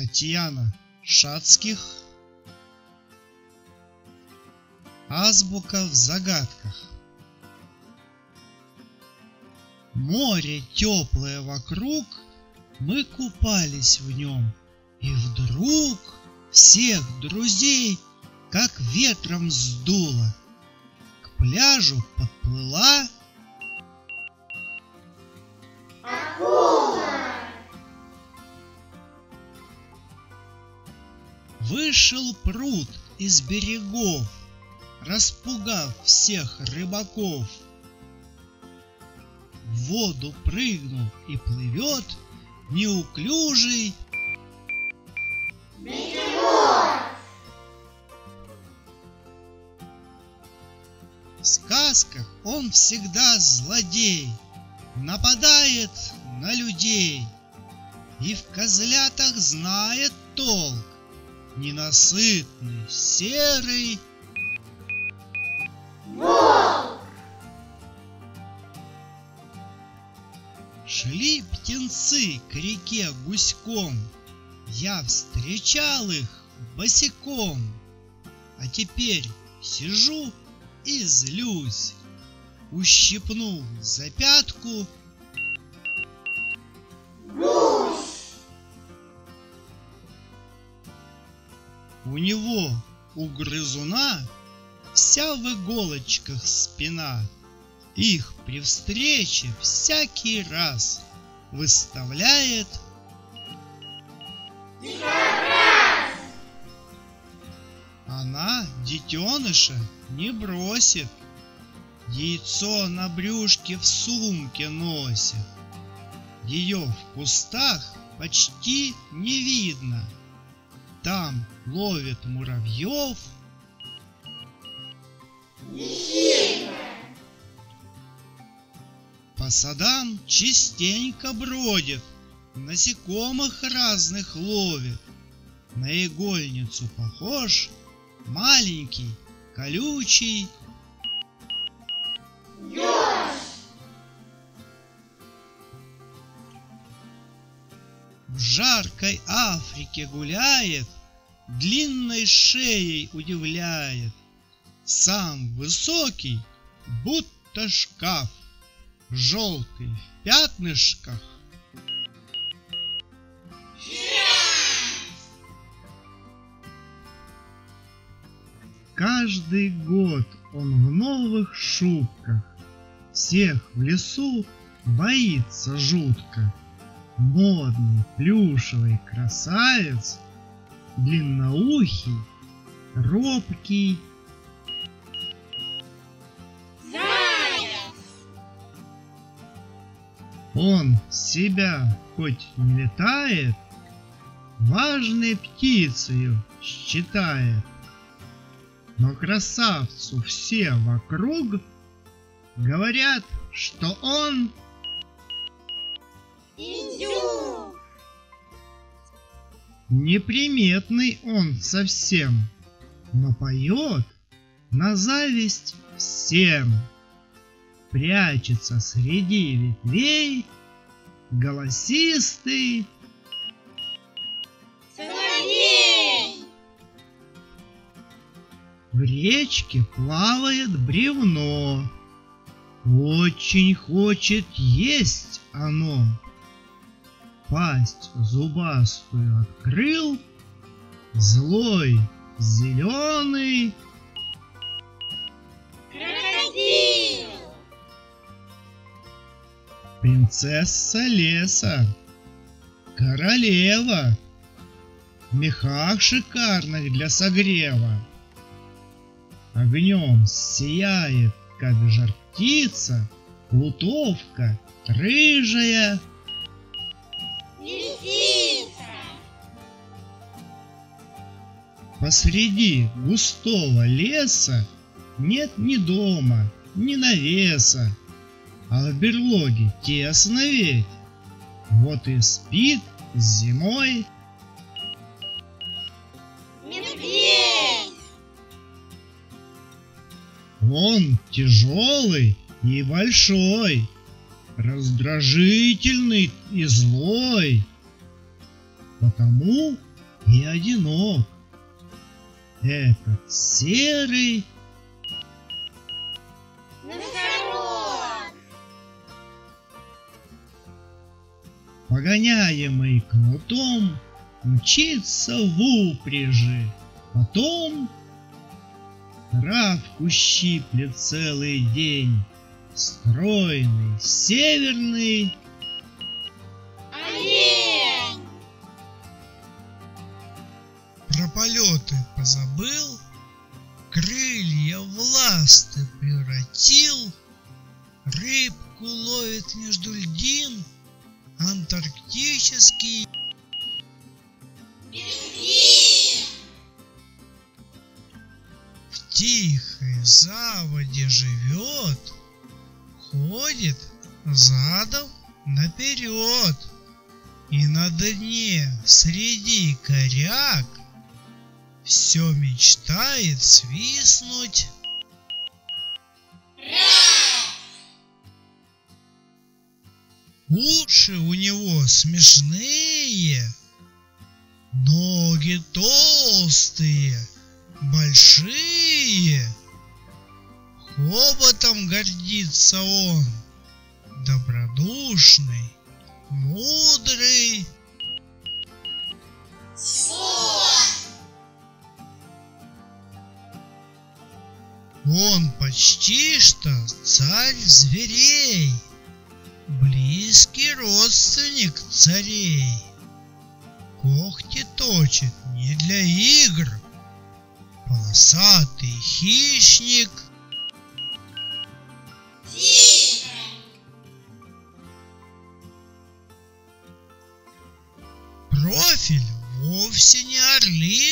Татьяна Шацких. Азбука в загадках. Море теплое вокруг, мы купались в нем, И вдруг всех друзей как ветром сдуло. К пляжу подплыла Вышел пруд из берегов, Распугав всех рыбаков. В воду прыгнул и плывет Неуклюжий В сказках он всегда злодей, Нападает на людей И в козлятах знает толк ненасытный, серый. Волк! Шли птенцы к реке гуськом, Я встречал их босиком, А теперь сижу и злюсь, Ущипнул за пятку У него, у грызуна, вся в иголочках спина. Их при встрече всякий раз выставляет Она детеныша не бросит, Яйцо на брюшке в сумке носит. Ее в кустах почти не видно — там ловит муравьев. По садам частенько бродит, насекомых разных ловит. На игольницу похож маленький, колючий В жаркой Африке гуляет, Длинной шеей удивляет. Сам высокий, будто шкаф, Желтый в пятнышках. Каждый год он в новых шубках, Всех в лесу боится жутко модный плюшевый красавец, длинноухий, робкий. Заяц! Он себя хоть не летает, важной птицею считает. Но красавцу все вокруг говорят, что он Индюк! Неприметный он совсем, но поет на зависть всем. Прячется среди ветвей голосистый Соловей! В речке плавает бревно. Очень хочет есть оно пасть зубастую открыл, Злой, зеленый Крокодил! Принцесса леса Королева В мехах шикарных для согрева Огнем сияет, как жар птица Плутовка рыжая! Посреди густого леса нет ни дома, ни навеса, а в берлоге тесно ведь. Вот и спит зимой Медведь! он тяжелый и большой, раздражительный и злой. Потому и одинок. Этот серый погоняемый кнутом, мчится в упряжи. Потом травку щиплет целый день. Стройный, северный, полеты позабыл, крылья в ласты превратил, рыбку ловит между льдин, антарктический в тихой заводе живет, ходит задом наперед. И на дне среди коряк все мечтает свистнуть. Уши у него смешные, ноги толстые, большие. Хоботом гордится он, добродушный, мудрый. Он почти что царь зверей, близкий родственник царей. Когти точит не для игр, полосатый хищник. Профиль вовсе не орлиный,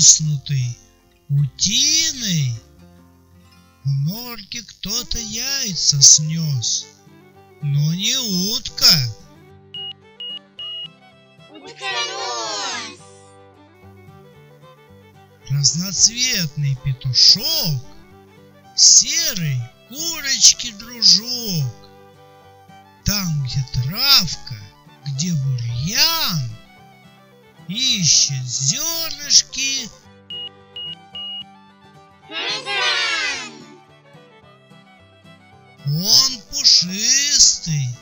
сплюснутый, утиный. В норке кто-то яйца снес, но не утка. Утконос. Разноцветный петушок, серый курочки дружок. Там, где травка, где бурьян, ищет зернышки. Он пушистый,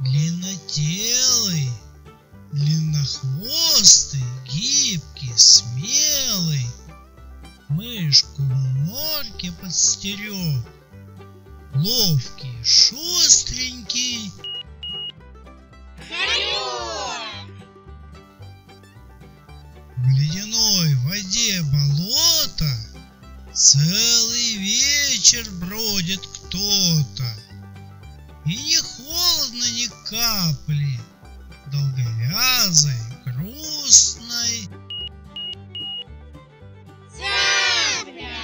длиннотелый, длиннохвостый, гибкий, смелый. Мышку в норке подстерег, ловкий, шустренький. Целый вечер бродит кто-то. И не холодно ни капли, долговязой, грустной. Цапля.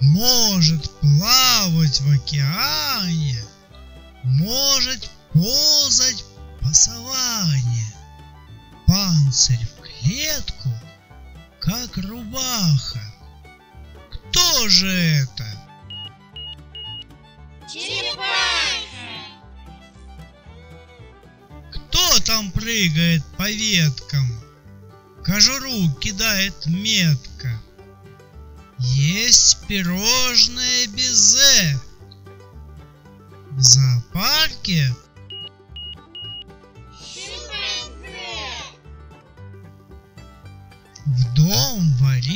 Может плавать в океане, может ползать Панцирь в клетку, как рубаха. Кто же это? Черепаха. Кто там прыгает по веткам? Кожуру кидает метко. Есть пирожное безе. В зоопарке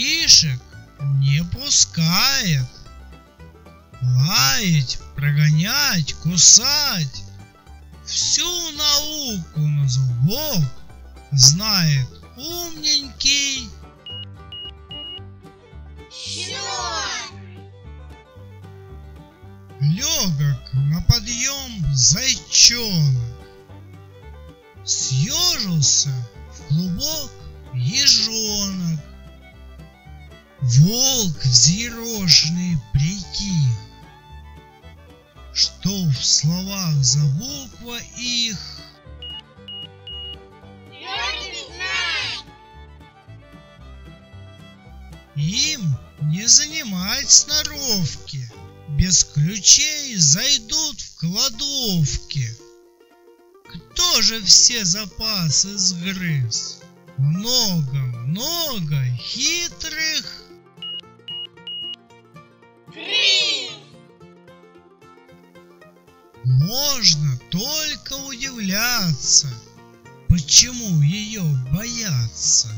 дом воришек не пускает. Лаять, прогонять, кусать. Всю науку на зубок знает умненький легок на подъем зайчонок. Съежился Что в словах за буква их? Твердый знак. Им не занимать сноровки без ключей зайдут в кладовки. Кто же все запасы сгрыз? Много-много хитрых Можно только удивляться, почему ее боятся.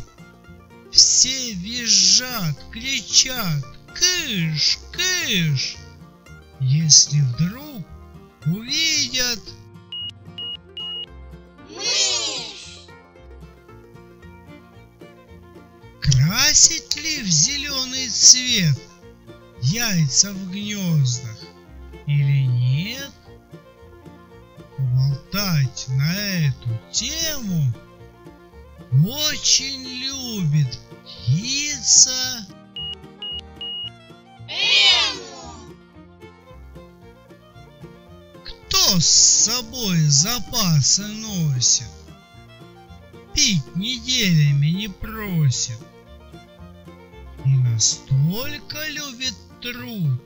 Все визжат, кричат, кыш, кыш, если вдруг увидят Мышь. красить ли в зеленый цвет яйца в гнездах или нет. Поболтать на эту тему очень любит птица. Эму. Кто с собой запасы носит? Пить неделями не просит. И настолько любит труд,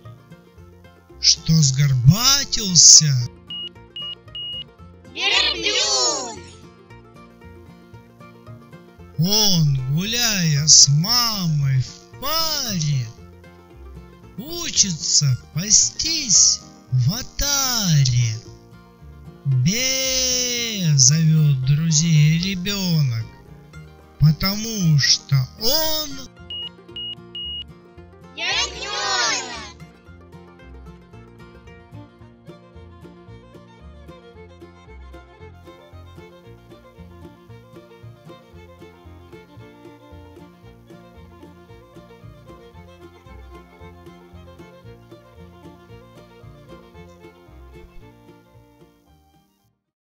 что сгорбатился Он, гуляя с мамой в паре, учится пастись в атаре. Бе зовет друзей ребенок, потому что он